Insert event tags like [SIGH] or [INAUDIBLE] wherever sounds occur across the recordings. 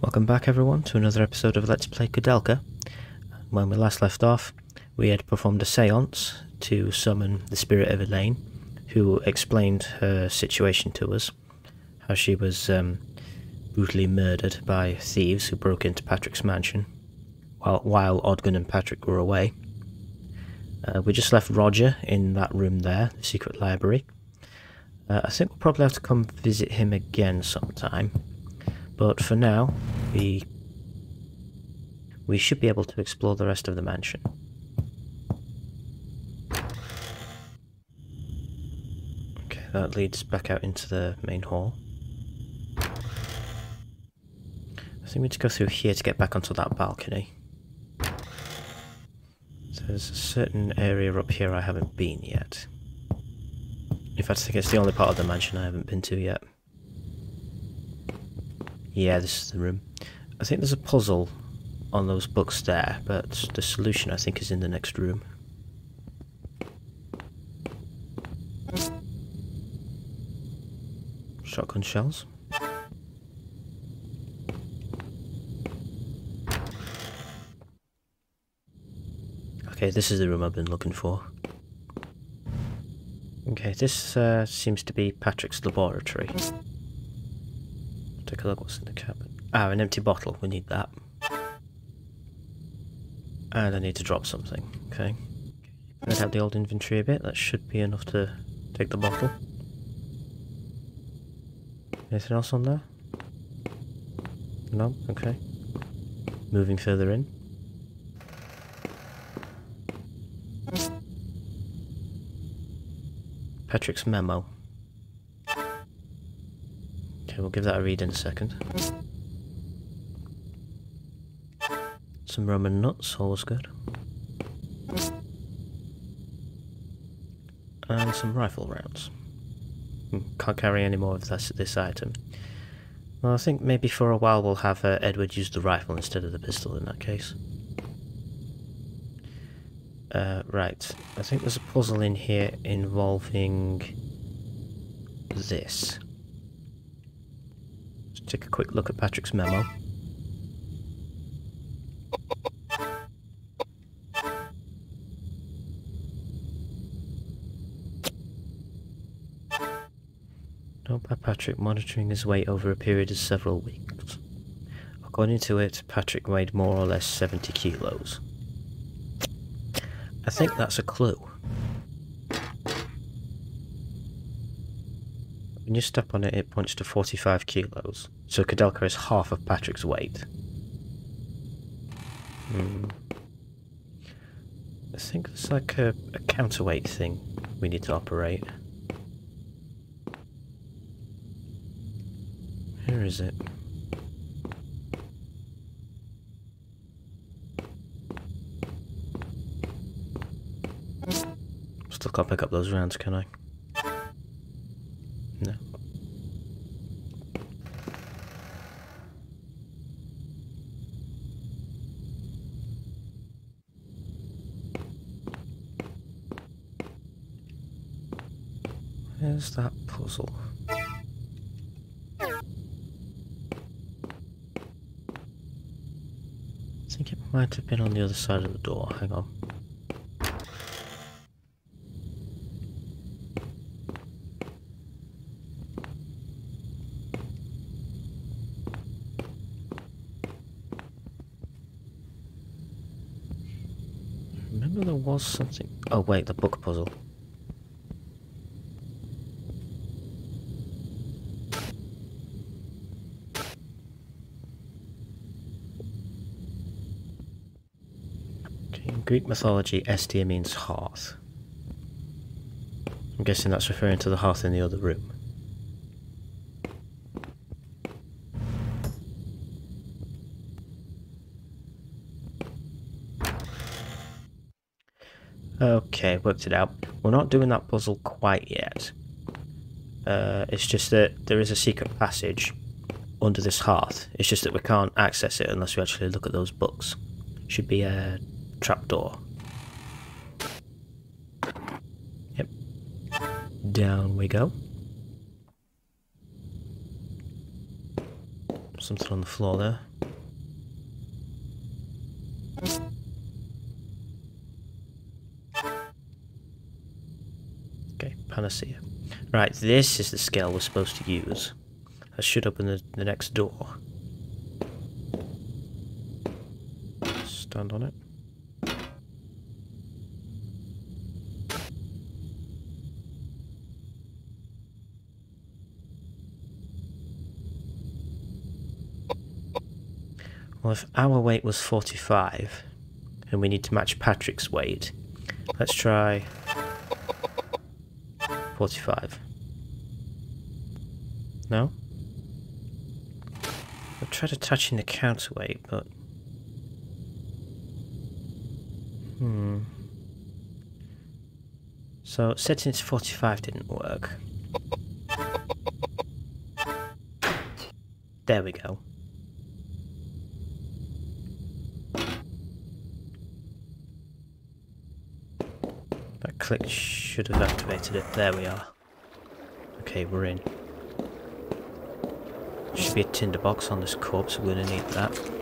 Welcome back everyone to another episode of Let's Play Koudelka. When we last left off, we had performed a seance to summon the spirit of Elaine, who explained her situation to us, how she was um, brutally murdered by thieves who broke into Patrick's mansion while, while Ogden and Patrick were away. Uh, we just left Roger in that room there, the secret library. Uh, I think we'll probably have to come visit him again sometime. But for now, we we should be able to explore the rest of the mansion. Okay, that leads back out into the main hall. I think we need to go through here to get back onto that balcony. So there's a certain area up here I haven't been yet. In fact, I think it's the only part of the mansion I haven't been to yet. Yeah, this is the room. I think there's a puzzle on those books there, but the solution I think is in the next room. Shotgun shells. Okay, this is the room I've been looking for. Okay, this uh, seems to be Patrick's laboratory. Take a look what's in the cabinet. Ah, an empty bottle. We need that. And I need to drop something. Okay. Cleared out the old inventory a bit. That should be enough to take the bottle. Anything else on there? No? Okay. Moving further in. Patrick's memo. Okay, we'll give that a read in a second. Some Roman nuts, always good. And some rifle rounds. Hmm, can't carry any more of this, this item. Well, I think maybe for a while we'll have uh, Edward use the rifle instead of the pistol in that case. Uh, right, I think there's a puzzle in here involving this. Take a quick look at Patrick's memo. Note by Patrick monitoring his weight over a period of several weeks. According to it, Patrick weighed more or less 70 kilos. I think that's a clue. When you step on it, it points to 45 kilos. So Koudelka is half of Patrick's weight. Hmm. I think it's like a, a counterweight thing we need to operate. Where is it? Still can't pick up those rounds, can I? No. Where's that puzzle? I think it might have been on the other side of the door. Hang on. remember there was something... Oh wait, the book puzzle. Okay, in Greek mythology, Estia means hearth. I'm guessing that's referring to the hearth in the other room. Okay, worked it out. We're not doing that puzzle quite yet. Uh, it's just that there is a secret passage under this hearth. It's just that we can't access it unless we actually look at those books. Should be a trapdoor. Yep. Down we go. Something on the floor there. Okay, panacea. Right, this is the scale we're supposed to use. I should open the, the next door. Stand on it. Well, if our weight was 45, and we need to match Patrick's weight, let's try 45. No? I tried attaching the counterweight, but... Hmm. So, setting it to 45 didn't work. There we go. Click should have activated it. There we are. Okay, we're in. Should be a tinderbox on this corpse, we're gonna need that.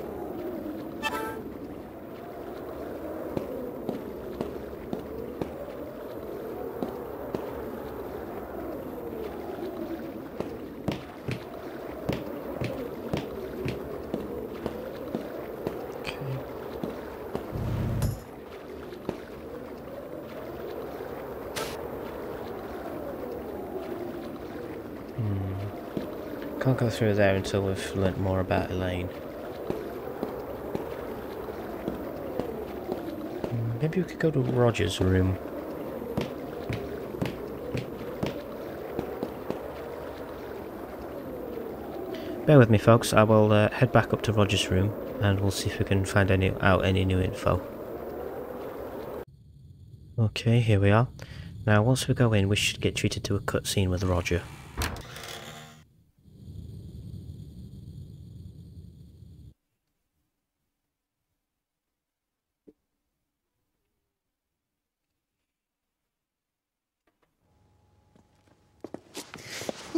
Can't go through there until we've learnt more about Elaine. Hmm, Maybe we could go to Roger's room. Bear with me folks, I will uh, head back up to Roger's room and we'll see if we can find any out any new info. Okay, here we are. Now once we go in we should get treated to a cutscene with Roger.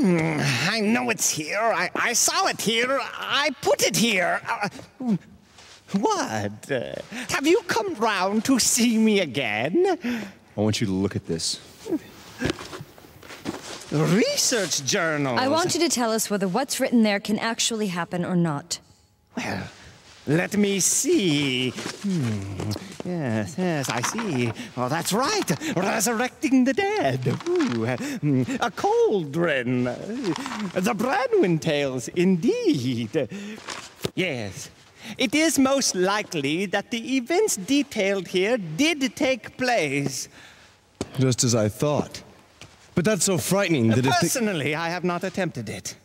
I know it's here. I, I saw it here. I put it here. Uh, what? Uh, have you come round to see me again? I want you to look at this. Research journal. I want you to tell us whether what's written there can actually happen or not. Well, let me see. Hmm. Yes, yes, I see. Oh, that's right. Resurrecting the dead. Ooh, hmm, a cauldron. The Branwyn tales, indeed. Yes. It is most likely that the events detailed here did take place. Just as I thought. But that's so frightening that. Personally, I have not attempted it.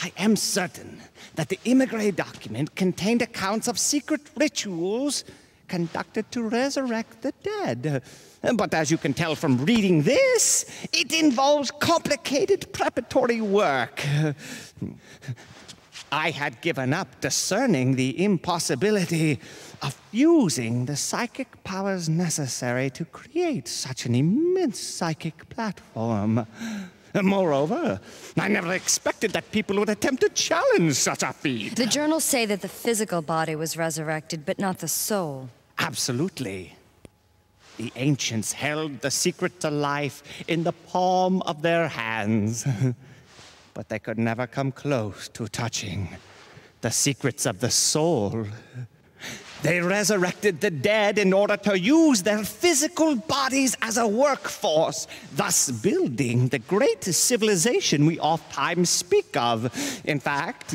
I am certain that the Emigre document contained accounts of secret rituals conducted to resurrect the dead. But as you can tell from reading this, it involves complicated preparatory work. I had given up discerning the impossibility of using the psychic powers necessary to create such an immense psychic platform. Moreover, I never expected that people would attempt to challenge such a feat. The journals say that the physical body was resurrected, but not the soul. Absolutely. The ancients held the secret to life in the palm of their hands, [LAUGHS] but they could never come close to touching the secrets of the soul. They resurrected the dead in order to use their physical bodies as a workforce, thus building the great civilization we oftentimes speak of. In fact,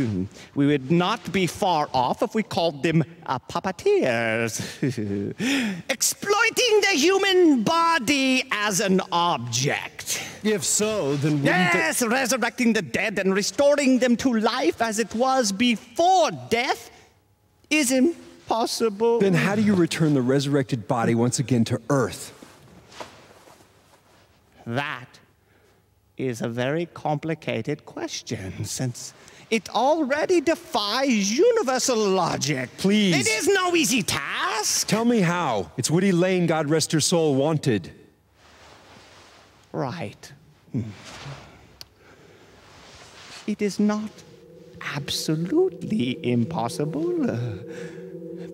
we would not be far off if we called them uh, puppeteers, [LAUGHS] exploiting the human body as an object. If so, then Yes, resurrecting the dead and restoring them to life as it was before death is impossible. The... Then how do you return the resurrected body once again to Earth? That is a very complicated question, since it already defies universal logic. Please. It is no easy task. Tell me how. It's what Elaine, God rest her soul, wanted. Right. Hmm. It is not absolutely impossible,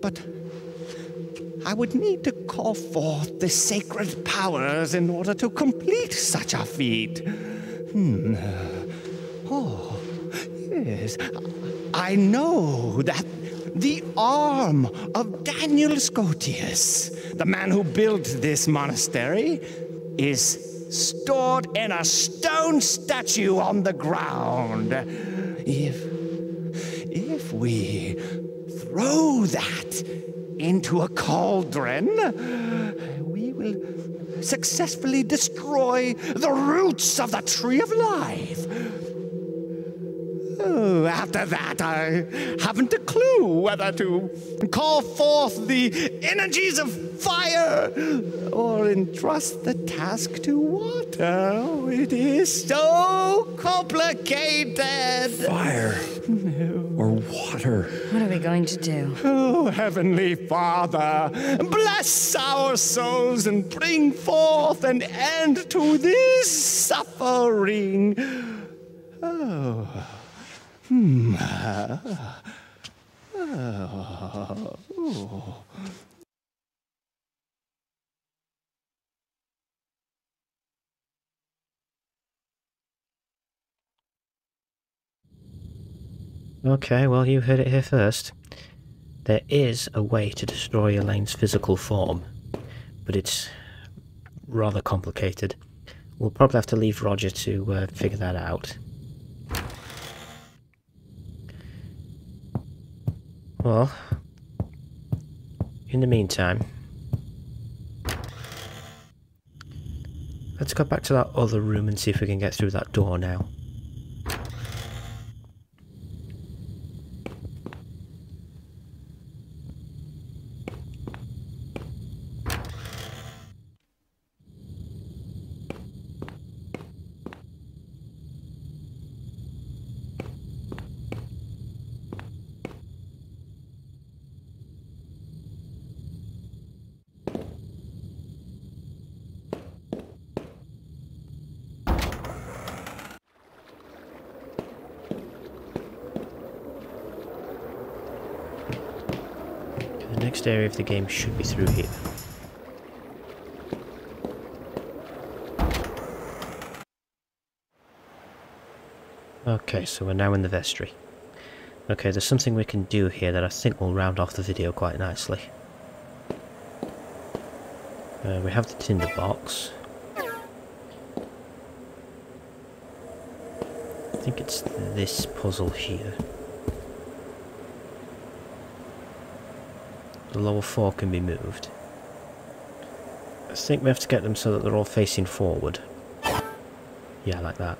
but I would need to call forth the sacred powers in order to complete such a feat. Hmm. Oh, yes. I know that the arm of Daniel Scotius, the man who built this monastery, is stored in a stone statue on the ground. If if we throw that into a cauldron, we will successfully destroy the roots of the tree of life. Oh, after that, I haven't a clue whether to call forth the energies of fire or entrust the task to water. It is so complicated. Fire. What are we going to do? Oh, Heavenly Father, bless our souls and bring forth an end to this suffering. Oh. Hmm. Oh. Okay, well, you heard it here first. There is a way to destroy Elaine's physical form, but it's rather complicated. We'll probably have to leave Roger to uh, figure that out. Well, in the meantime, let's go back to that other room and see if we can get through that door now. Next area of the game should be through here. Okay, so we're now in the vestry. Okay, there's something we can do here that I think will round off the video quite nicely. Uh, we have the tinder box. I think it's this puzzle here. The lower four can be moved. I think we have to get them so that they're all facing forward. Yeah, like that.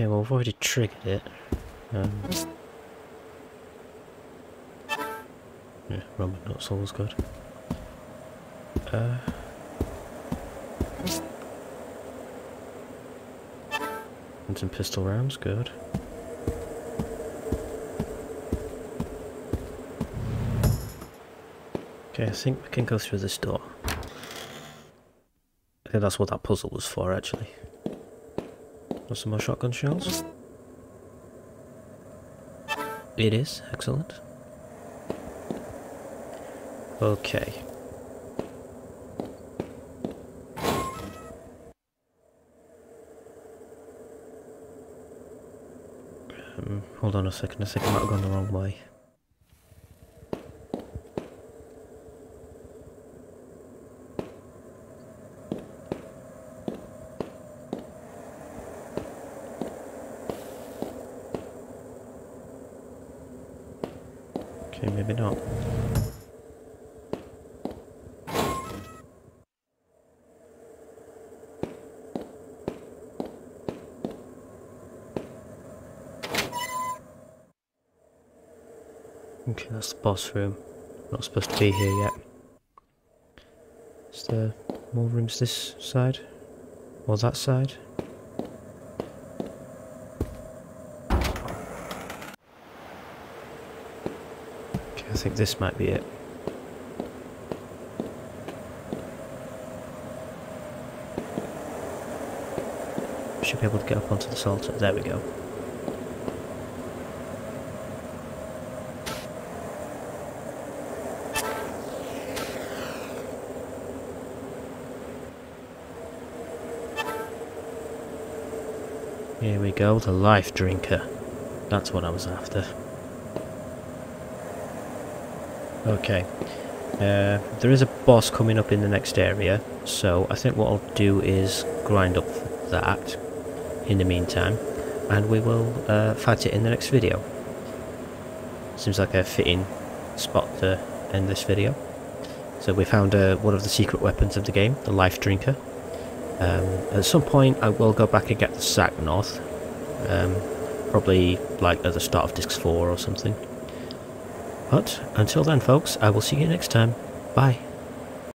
Okay, well, we've already triggered it. Um, yeah, Roman nuts always good. Uh, and some pistol rounds, good. Okay, I think we can go through this door. I think that's what that puzzle was for, actually. Want some more shotgun shells? It is, excellent. Okay. Um, hold on a second, I think I might have gone the wrong way. Okay, maybe not. Okay, that's the boss room. Not supposed to be here yet. Is there more rooms this side? Or that side? Okay, I think this might be it. Should be able to get up onto the salter. There we go. Here we go, the life drinker. That's what I was after. Okay. Uh, there is a boss coming up in the next area, so I think what I'll do is grind up that in the meantime, and we will uh, fight it in the next video. Seems like a fitting spot to end this video. So we found uh, one of the secret weapons of the game, the life drinker. Um, at some point I will go back and get the Sacnoth. Um, probably like at the start of disc 4 or something. But until then folks, I will see you next time. Bye.